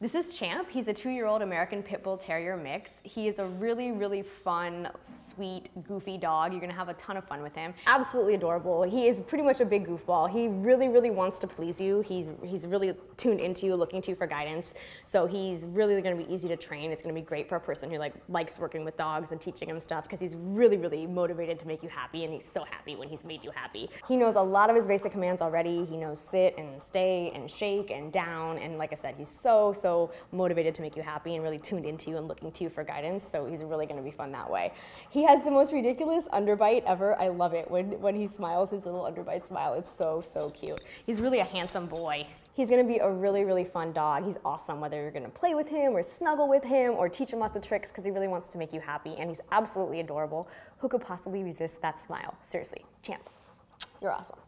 This is Champ. He's a two-year-old American Pit Bull Terrier mix. He is a really, really fun, sweet, goofy dog. You're gonna have a ton of fun with him. Absolutely adorable. He is pretty much a big goofball. He really, really wants to please you. He's, he's really tuned into you, looking to you for guidance. So he's really gonna be easy to train. It's gonna be great for a person who like likes working with dogs and teaching him stuff because he's really, really motivated to make you happy and he's so happy when he's made you happy. He knows a lot of his basic commands already. He knows sit and stay and shake and down. And like I said, he's so, so so motivated to make you happy and really tuned into you and looking to you for guidance. So he's really going to be fun that way. He has the most ridiculous underbite ever. I love it when, when he smiles, his little underbite smile. It's so, so cute. He's really a handsome boy. He's gonna be a really, really fun dog. He's awesome, whether you're gonna play with him or snuggle with him or teach him lots of tricks because he really wants to make you happy and he's absolutely adorable. Who could possibly resist that smile? Seriously, champ, you're awesome.